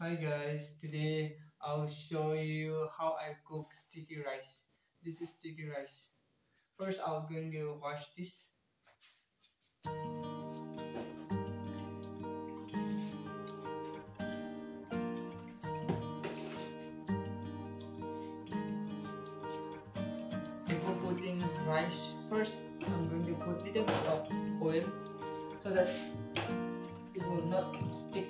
Hi guys, today I'll show you how I cook sticky rice. This is sticky rice. First, I'm going to wash this. Before putting rice, first I'm going to put little bit of oil so that it will not stick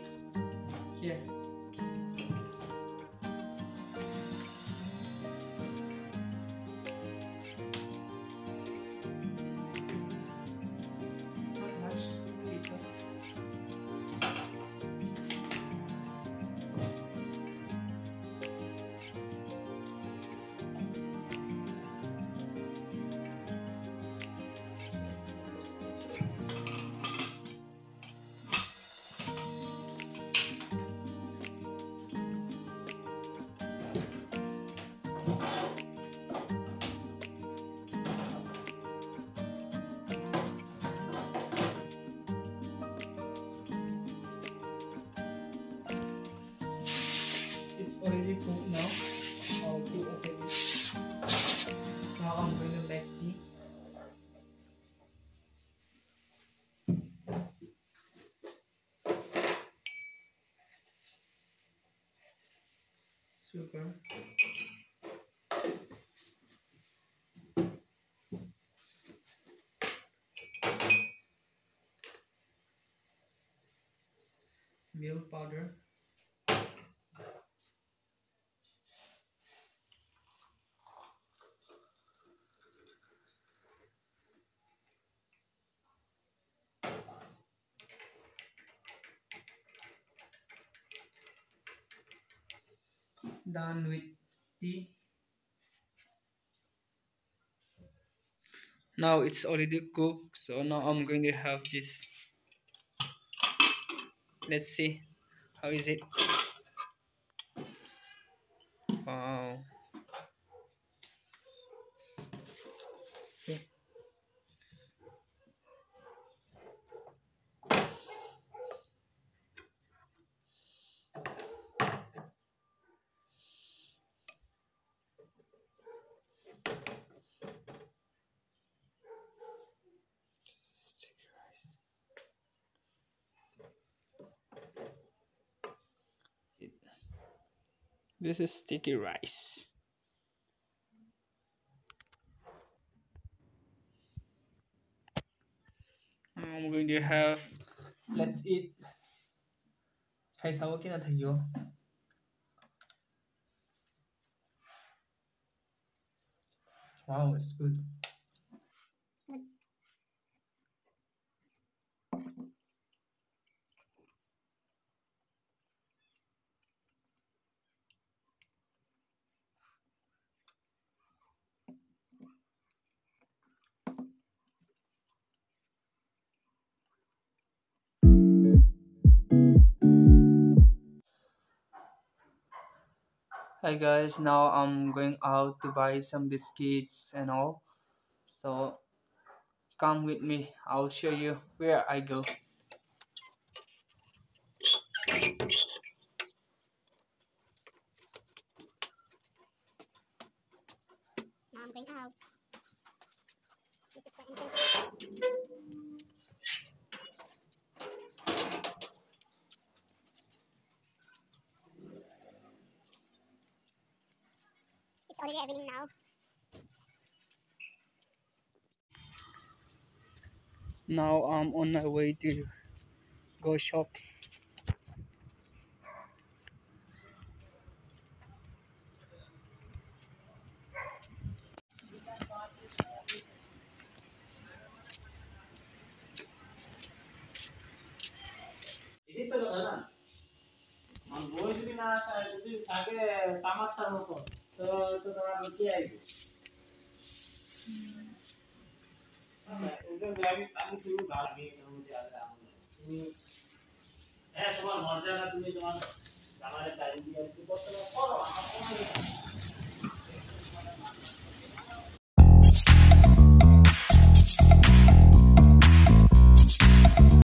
already cooked now. I'll keep aside it. Now I'm going to make tea. Sugar. Milk powder. Done with tea. Now it's already cooked, so now I'm going to have this. Let's see how is it. Wow. See. This is sticky rice. I'm going to have. Let's eat. Nào thấy vô? Wow, it's good. Hi guys, now I'm going out to buy some biscuits and all. So come with me. I'll show you where I go. Now I'm going out. Now. Now I'm on my way to go shop. Ini tuh kan, manggoi juga nasa, jadi agak tamat sama tuh. তো তো তোমার কি আসবে আমি আমি শুরু গাল তুমি হ্যাঁ তোমার মর্যাদা তুমি তোমার আমাদের টাইম দিয়ে করতে পারো।